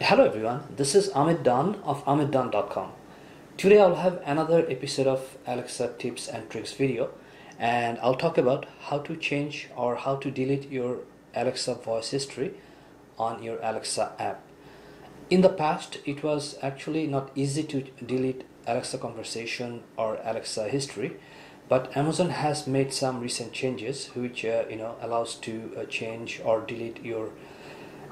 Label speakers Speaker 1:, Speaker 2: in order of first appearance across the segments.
Speaker 1: Hello everyone, this is Ahmed Dawn of AhmedDawn.com. Today I'll have another episode of Alexa tips and tricks video and I'll talk about how to change or how to delete your Alexa voice history on your Alexa app. In the past, it was actually not easy to delete Alexa conversation or Alexa history, but Amazon has made some recent changes which uh, you know allows to uh, change or delete your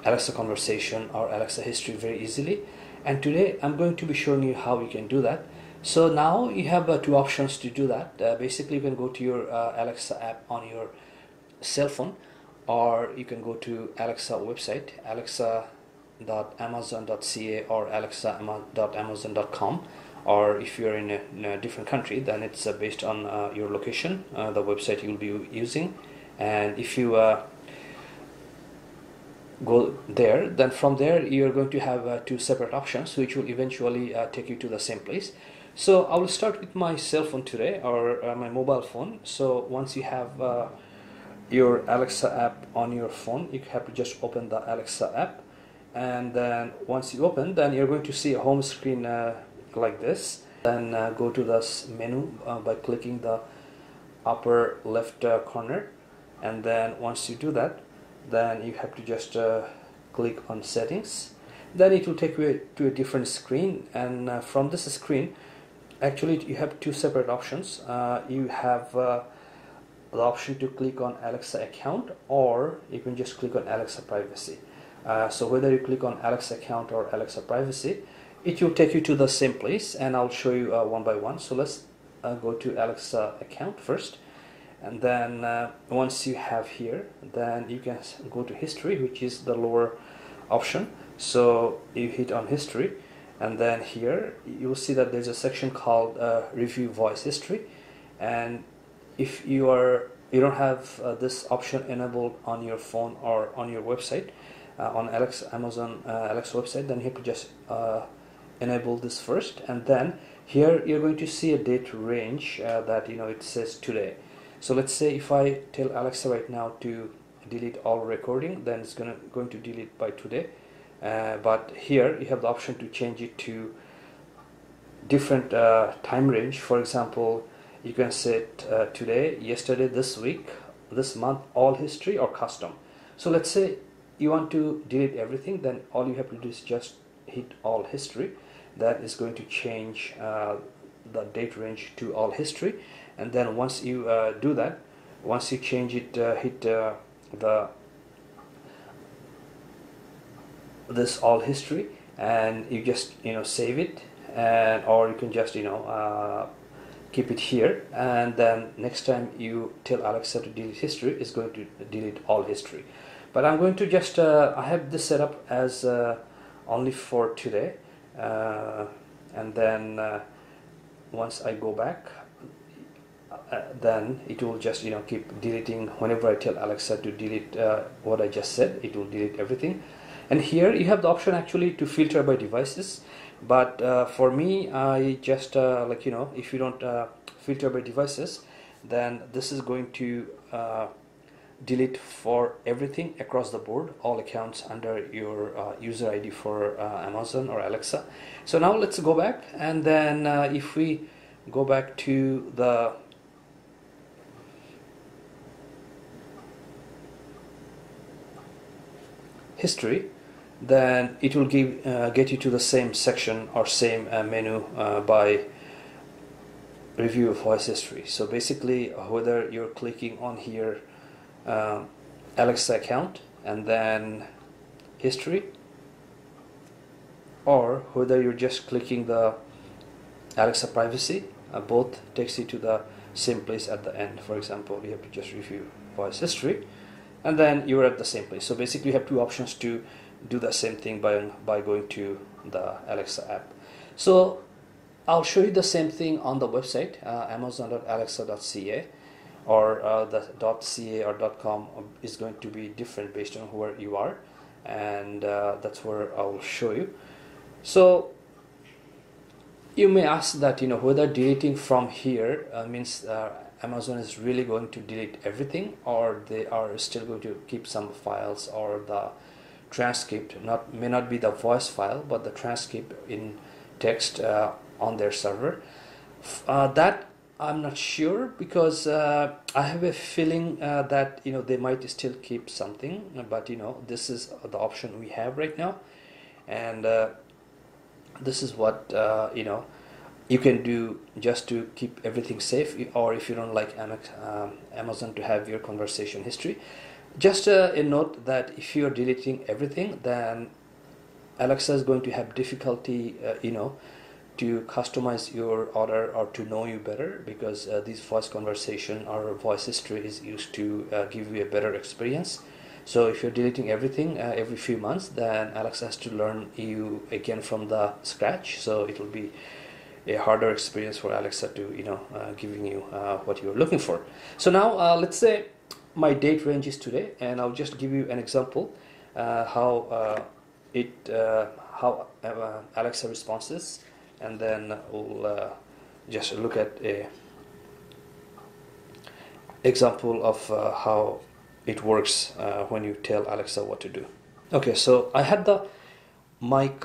Speaker 1: Alexa conversation or Alexa history very easily. And today I'm going to be showing you how you can do that. So now you have uh, two options to do that. Uh, basically, you can go to your uh, Alexa app on your cell phone, or you can go to Alexa website, alexa.amazon.ca or alexa.amazon.com. Or if you're in a, in a different country, then it's uh, based on uh, your location, uh, the website you'll be using. And if you go there then from there you're going to have uh, two separate options which will eventually uh, take you to the same place. So I will start with my cell phone today or uh, my mobile phone. So once you have uh, your Alexa app on your phone you have to just open the Alexa app. And then once you open then you're going to see a home screen uh, like this. Then uh, go to this menu by clicking the upper left corner. And then once you do that then you have to just uh, click on settings. Then it will take you to a different screen and uh, from this screen actually you have two separate options. Uh, you have uh, the option to click on Alexa account or you can just click on Alexa privacy. Uh, so whether you click on Alexa account or Alexa privacy it will take you to the same place and I'll show you uh, one by one. So let's go to Alexa account first and then uh, once you have here then you can go to history which is the lower option. So you hit on history and then here you will see that there's a section called uh, review voice history. And if you are you don't have uh, this option enabled on your phone or on your website uh, on Alex Amazon uh, Alexa website then you to just uh, enable this first. And then here you're going to see a date range that you know it says today so let's say if I tell Alexa right now to delete all recording then it's gonna going to delete by today. Uh, but here you have the option to change it to different uh, time range. For example you can set uh, today yesterday this week this month all history or custom. So let's say you want to delete everything then all you have to do is just hit all history. That is going to change uh, the date range to all history and then once you uh, do that once you change it uh, hit uh, the this all history and you just you know save it and or you can just you know uh, keep it here. And then next time you tell Alexa to delete history it's going to delete all history. But I'm going to just uh, I have this set up as uh, only for today and then once I go back uh, then it will just you know keep deleting. Whenever I tell Alexa to delete uh, what I just said it will delete everything. And here you have the option actually to filter by devices. But uh, for me I just uh, like you know if you don't uh, filter by devices then this is going to uh, delete for everything across the board all accounts under your user ID for Amazon or Alexa. So now let's go back and then if we go back to the history then it will give uh, get you to the same section or same uh, menu uh, by review of voice history. So basically whether you're clicking on here Alexa account and then history or whether you're just clicking the Alexa privacy uh, both takes you to the same place at the end. For example you have to just review voice history and then you're at the same place. So basically, you have two options to do the same thing by by going to the Alexa app. So I'll show you the same thing on the website uh, amazon.alexa.ca or uh, the .ca or .com is going to be different based on where you are and uh, that's where I'll show you so you may ask that you know whether deleting from here uh, means uh, Amazon is really going to delete everything or they are still going to keep some files or the transcript not may not be the voice file but the transcript in text uh, on their server. Uh, that I'm not sure because uh, I have a feeling uh, that you know they might still keep something but you know this is the option we have right now. And uh, this is what uh, you know you can do just to keep everything safe or if you don't like um, Amazon to have your conversation history. Just uh, a note that if you're deleting everything then Alexa is going to have difficulty uh, you know to customize your order or to know you better because uh, this voice conversation or voice history is used to uh, give you a better experience. So if you're deleting everything uh, every few months then Alexa has to learn you again from the scratch. So it will be a harder experience for Alexa to you know uh, giving you uh, what you're looking for. So now uh, let's say my date range is today, and I'll just give you an example uh, how uh, it uh, how Alexa responses, and then we'll just look at a example of how it works when you tell Alexa what to do. Okay, so I had the mic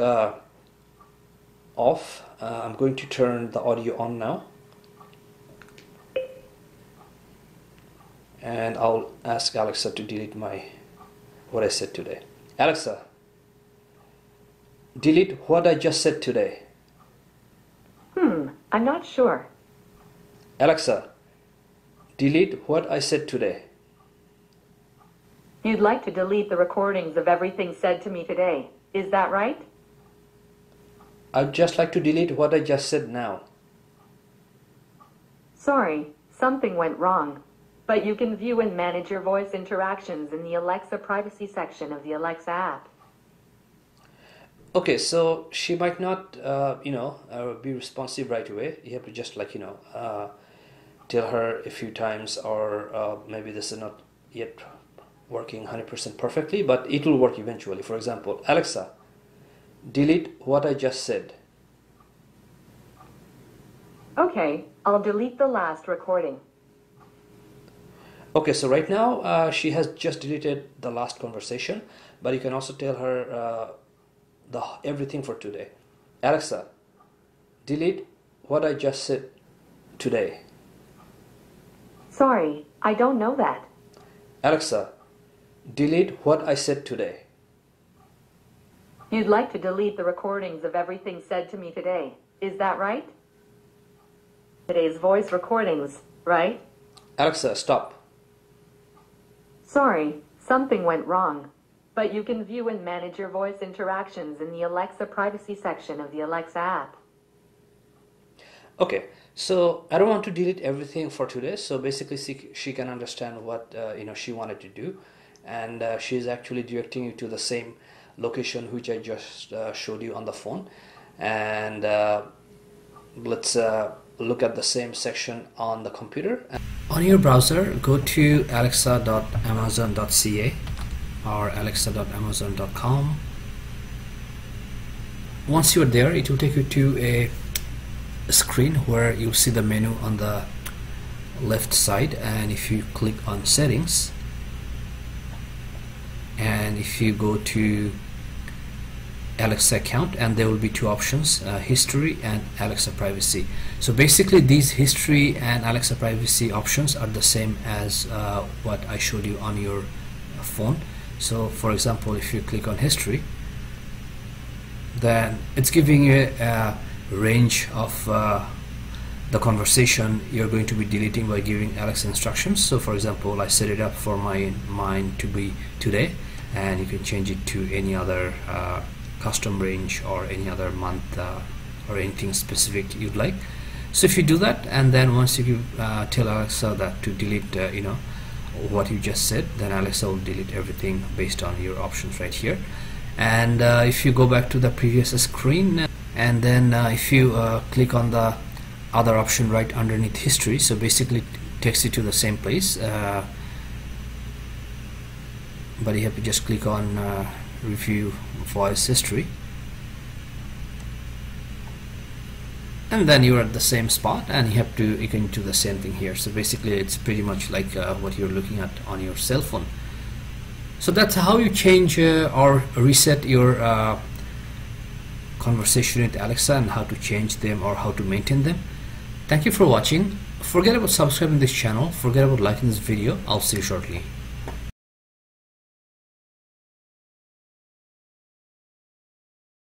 Speaker 1: off uh, I'm going to turn the audio on now. And I'll ask Alexa to delete my what I said today. Alexa delete what I just said today.
Speaker 2: Hmm I'm not sure.
Speaker 1: Alexa delete what I said today.
Speaker 2: You'd like to delete the recordings of everything said to me today. Is that right
Speaker 1: I'd just like to delete what I just said now.
Speaker 2: Sorry, something went wrong. But you can view and manage your voice interactions in the Alexa privacy section of the Alexa app.
Speaker 1: Okay, so she might not, uh, you know, uh, be responsive right away. You have to just like, you know, uh, tell her a few times, or uh, maybe this is not yet working 100% perfectly, but it will work eventually. For example, Alexa, delete what I just said.
Speaker 2: Okay, I'll delete the last recording.
Speaker 1: Okay, so right now uh, she has just deleted the last conversation, but you can also tell her uh, the everything for today. Alexa, delete what I just said today.
Speaker 2: Sorry, I don't know that.
Speaker 1: Alexa, delete what I said today.
Speaker 2: You'd like to delete the recordings of everything said to me today. Is that right? Today's voice recordings, right?
Speaker 1: Alexa, stop.
Speaker 2: Sorry, something went wrong. But you can view and manage your voice interactions in the Alexa privacy section of the Alexa app.
Speaker 1: Okay, so I don't want to delete everything for today. So basically, she, she can understand what uh, you know she wanted to do, and uh, she's actually directing you to the same location which I just uh, showed you on the phone. And uh, let's uh, look at the same section on the computer. On your browser go to alexa.amazon.ca or alexa.amazon.com once you're there it will take you to a screen where you'll see the menu on the left side. And if you click on settings and if you go to Alexa account and there will be two options uh, history and Alexa privacy. So basically these history and Alexa privacy options are the same as uh, what I showed you on your phone. So for example if you click on history then it's giving you a, range of uh, the conversation you're going to be deleting by giving Alexa instructions. So for example I set it up for my mind to be today and you can change it to any other uh, custom range or any other month uh, or anything specific you'd like. So if you do that and then once you uh, tell Alexa that to delete uh, you know what you just said then Alexa will delete everything based on your options right here. And uh, if you go back to the previous screen and then uh, if you uh, click on the other option right underneath history so basically it takes you to the same place but you have to just click on review voice history. And then you're at the same spot and you have to you can do the same thing here. So basically it's pretty much like uh, what you're looking at on your cell phone. So that's how you change uh, or reset your uh, conversation with Alexa and how to change them or how to maintain them. Thank you for watching. Forget about subscribing this channel. Forget about liking this video. I'll see you shortly